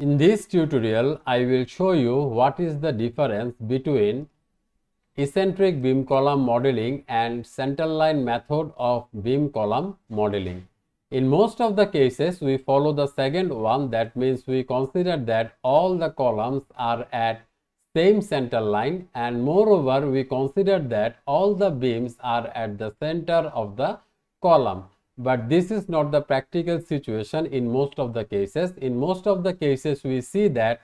In this tutorial, I will show you what is the difference between eccentric beam column modeling and centerline method of beam column modeling. In most of the cases, we follow the second one that means we consider that all the columns are at same center line and moreover we consider that all the beams are at the center of the column but this is not the practical situation in most of the cases. In most of the cases we see that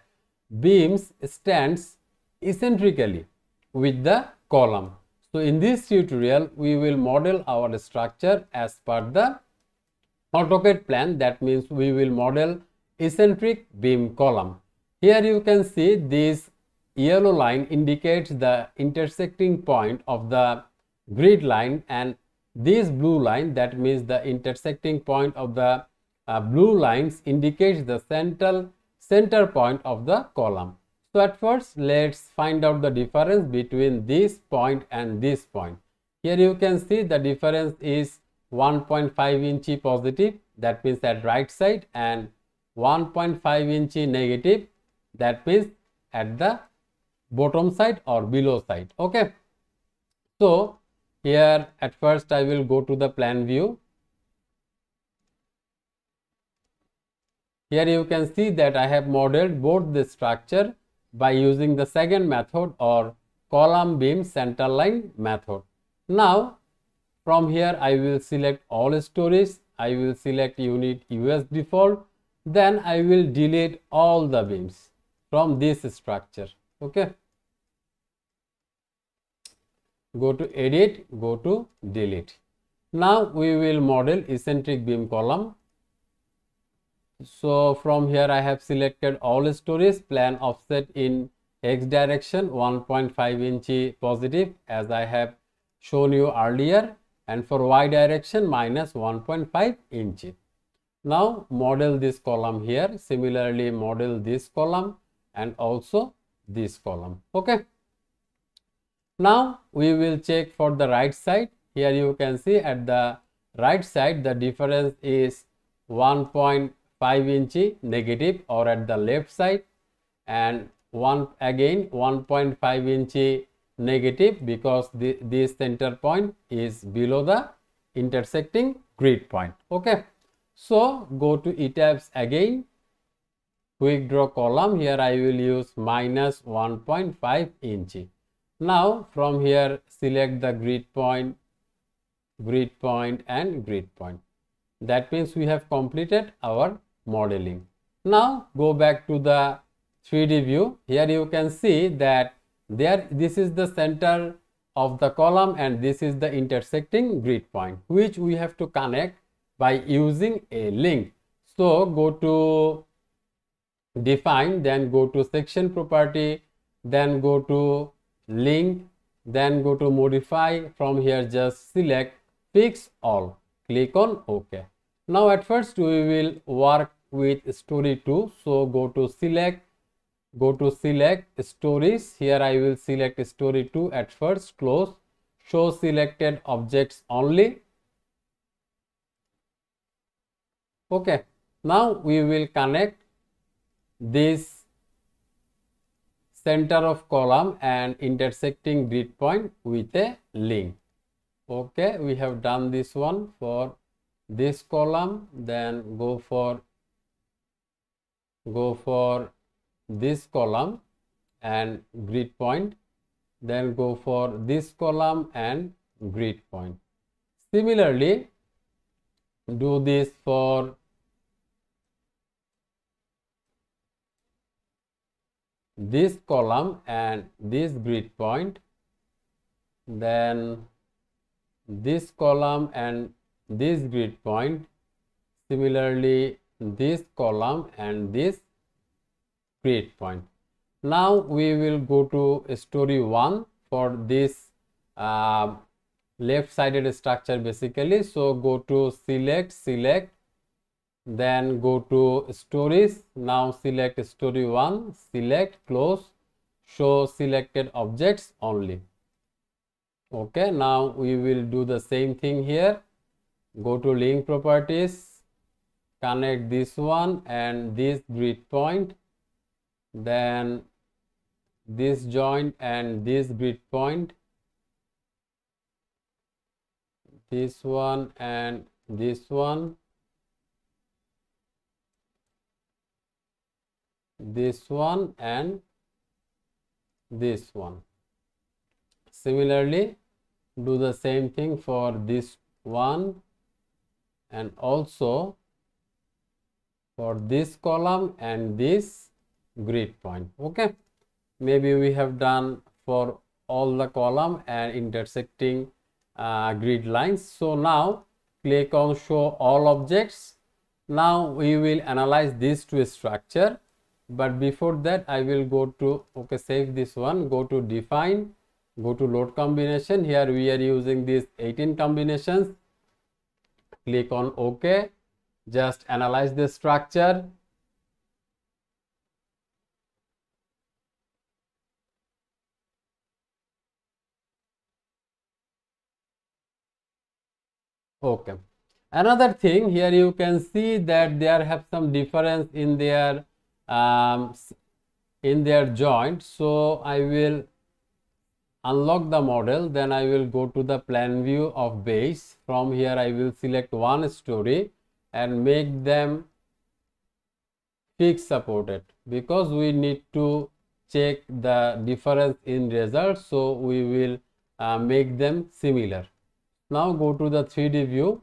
beams stands eccentrically with the column. So in this tutorial we will model our structure as per the AutoCAD plan. That means we will model eccentric beam column. Here you can see this yellow line indicates the intersecting point of the grid line and this blue line that means the intersecting point of the uh, blue lines indicates the central center point of the column. So at first let's find out the difference between this point and this point. Here you can see the difference is 1.5 inch positive that means at right side and 1.5 inch negative that means at the bottom side or below side okay so here at first i will go to the plan view. Here you can see that i have modeled both the structure by using the second method or column beam center line method. Now from here i will select all stories. I will select unit us default. Then i will delete all the beams from this structure. Okay go to edit go to delete. Now we will model eccentric beam column. So from here i have selected all stories plan offset in x direction 1.5 inch positive as i have shown you earlier and for y direction minus 1.5 inch now model this column here. Similarly model this column and also this column. Okay now we will check for the right side. Here you can see at the right side the difference is 1.5 inch negative or at the left side and one again 1.5 inch negative because the, this center point is below the intersecting grid point. Okay. So go to ETABS again. Quick draw column. Here i will use minus 1.5 inch now from here select the grid point, grid point and grid point. That means we have completed our modeling. Now go back to the 3D view. Here you can see that there this is the center of the column and this is the intersecting grid point which we have to connect by using a link. So go to define then go to section property then go to link then go to modify. From here just select fix all. Click on ok. Now at first we will work with story 2 so go to select go to select stories. Here i will select story 2 at first. Close. Show selected objects only. Okay now we will connect this center of column and intersecting grid point with a link. Okay we have done this one for this column then go for go for this column and grid point then go for this column and grid point. Similarly do this for this column and this grid point then this column and this grid point similarly this column and this grid point. Now we will go to story 1 for this uh, left sided structure basically. So go to select select then go to stories. Now select story 1 select close show selected objects only. Okay now we will do the same thing here. Go to link properties connect this one and this grid point then this joint and this grid point this one and this one this one and this one. Similarly do the same thing for this one and also for this column and this grid point okay? Maybe we have done for all the column and intersecting uh, grid lines. So now click on show all objects. Now we will analyze these two structure but before that i will go to okay save this one. Go to define go to load combination. Here we are using these 18 combinations. Click on ok just analyze the structure. Okay. Another thing here you can see that there have some difference in their um, in their joint. So I will unlock the model. Then I will go to the plan view of base. From here I will select one story and make them fix supported because we need to check the difference in results. So we will uh, make them similar. Now go to the 3d view.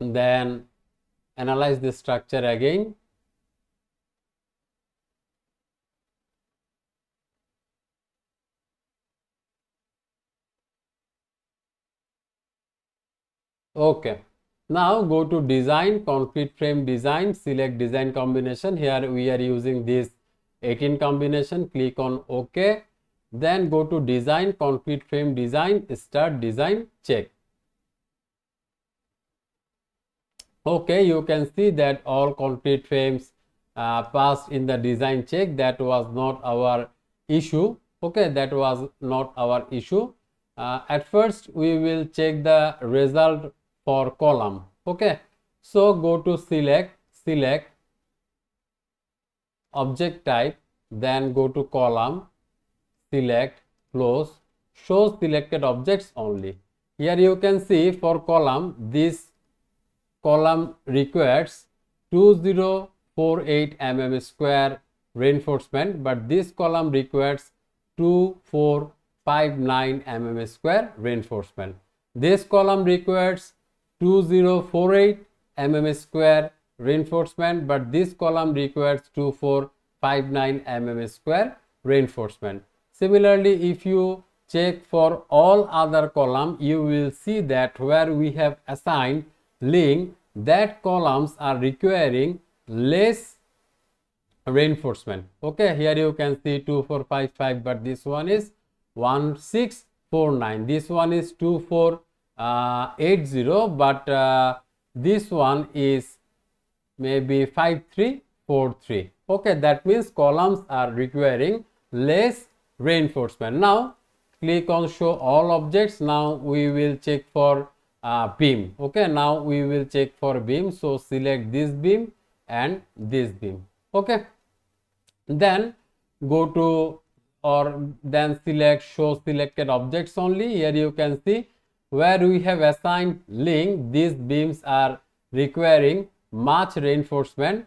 Then analyze the structure again okay. Now go to design concrete frame design select design combination. Here we are using this 18 combination. Click on ok. Then go to design concrete frame design start design check. Okay you can see that all concrete frames uh, passed in the design check. That was not our issue. Okay that was not our issue. Uh, at first we will check the result for column. Okay. So go to select select object type then go to column select close show selected objects only. Here you can see for column this column requires 2048 mm square reinforcement but this column requires 2459 mm square reinforcement. This column requires 2048 mm square reinforcement but this column requires 2459 mm square reinforcement. Similarly if you check for all other column you will see that where we have assigned link that columns are requiring less reinforcement. Okay here you can see 2455 but this one is 1649 this one is 24 uh, 80 but uh, this one is maybe 5343 okay that means columns are requiring less reinforcement. Now click on show all objects. Now we will check for uh, beam. Okay now we will check for beam. So select this beam and this beam. Okay then go to or then select show selected objects only. Here you can see where we have assigned link? These beams are requiring much reinforcement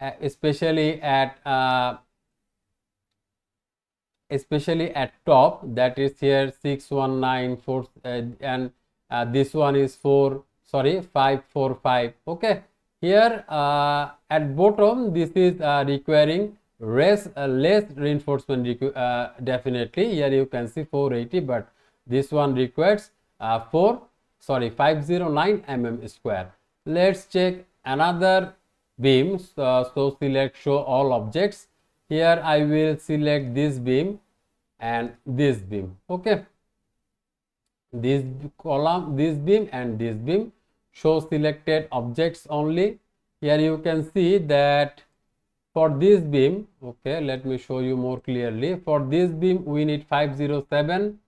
uh, especially at uh, especially at top. That is here 6194 uh, and uh, this one is 4 sorry 545 okay. Here uh, at bottom this is uh, requiring less less reinforcement definitely. Here you can see 480 but this one requires uh, 4 sorry 509 mm square. Let's check another beam. So select show all objects. Here i will select this beam and this beam. Okay. This column this beam and this beam. Show selected objects only. Here you can see that for this beam okay let me show you more clearly. For this beam we need 507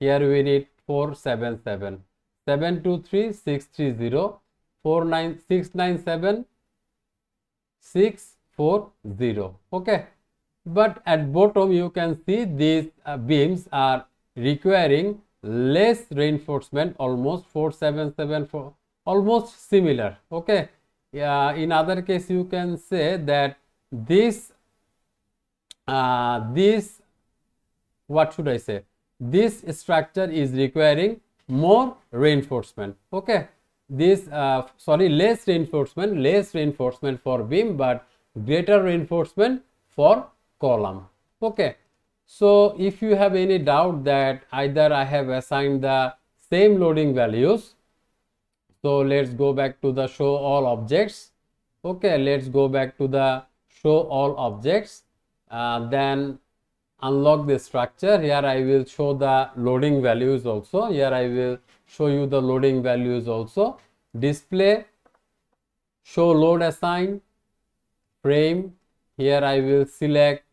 here we need 477 723 630 49697 640 okay. But at bottom you can see these uh, beams are requiring less reinforcement almost 4774 almost similar. Okay. Yeah in other case you can say that this uh, this what should i say this structure is requiring more reinforcement. Okay. This uh, sorry less reinforcement less reinforcement for beam but greater reinforcement for column. Okay. So if you have any doubt that either i have assigned the same loading values so let's go back to the show all objects. Okay let's go back to the show all objects. Uh, then unlock the structure. Here i will show the loading values also. Here i will show you the loading values also. Display show load assign frame. Here i will select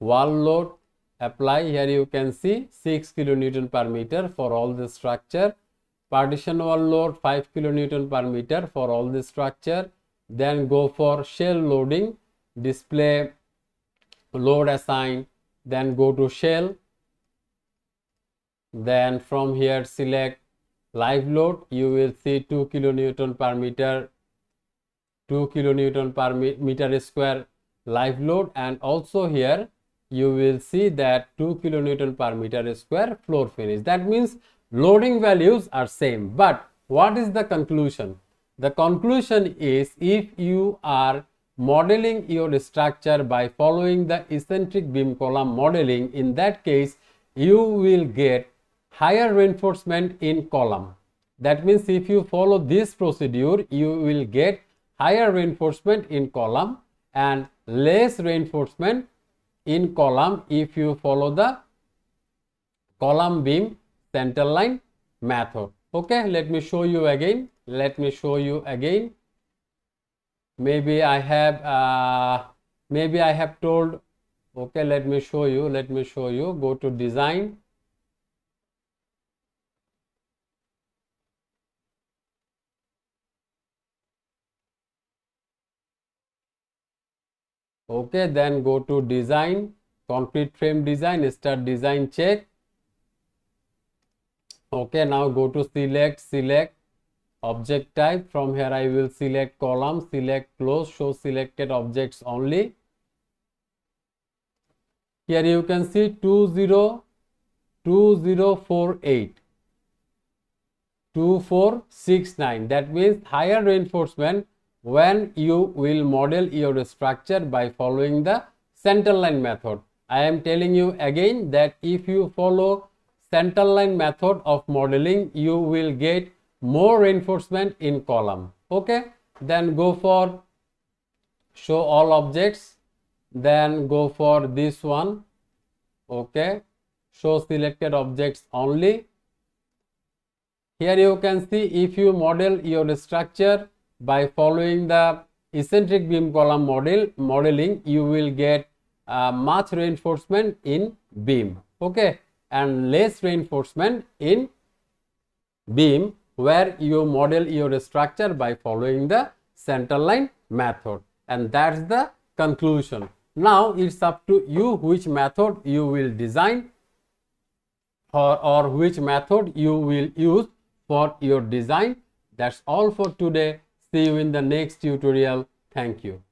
wall load apply. Here you can see 6 kilonewton per meter for all the structure. Partition wall load 5 kilonewton per meter for all the structure. Then go for shell loading display load assign then go to shell then from here select live load. You will see 2 kilonewton per meter 2 kilonewton per meter square live load. And also here you will see that 2 kilonewton per meter square floor finish. That means loading values are same. But what is the conclusion? The conclusion is if you are modeling your structure by following the eccentric beam column modeling in that case you will get higher reinforcement in column. That means if you follow this procedure, you will get higher reinforcement in column and less reinforcement in column if you follow the column beam center line method. Okay, let me show you again. Let me show you again. Maybe I have, uh, maybe I have told, okay, let me show you, let me show you, go to design. Okay then go to design concrete frame design start design check. Okay now go to select select object type. From here i will select column select close show selected objects only. Here you can see 202048 2469 that means higher reinforcement when you will model your structure by following the center line method. I am telling you again that if you follow center line method of modeling, you will get more reinforcement in column. Okay, then go for show all objects, then go for this one. Okay, show selected objects only. Here you can see if you model your structure by following the eccentric beam column model modeling you will get uh, much reinforcement in beam okay and less reinforcement in beam where you model your structure by following the center line method and that's the conclusion now it's up to you which method you will design or, or which method you will use for your design that's all for today See you in the next tutorial. Thank you.